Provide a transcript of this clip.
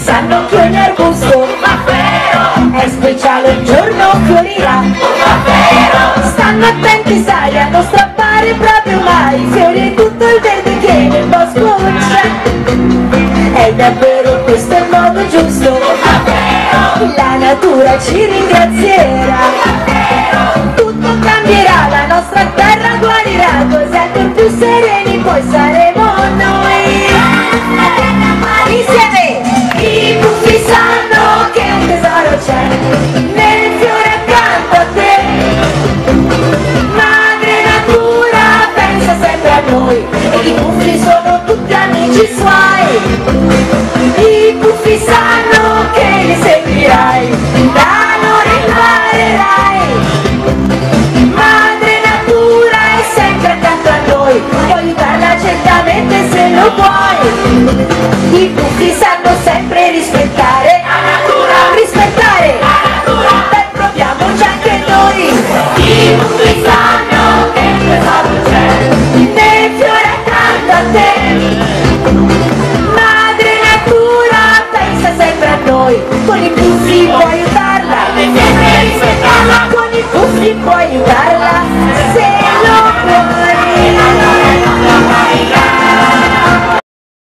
sanno che nel gusto Davvero È speciale il giorno fiorirà. Davvero Stanno attenti sai a non strappare proprio mai. Fiori e tutto il verde che nel bosco c'è. È davvero questo il modo giusto. Davvero La natura ci ringrazierà. Tutto cambierà, la nostra terra guarirà. Cos'è più sereni poi saremo i buffi sono tutti amici suoi. I buffi sanno che li seguirai. Da loro imparerai. Madre natura è sempre accanto a noi. Puoi aiutarla certamente se lo vuoi. I buffi sanno Carla Celo.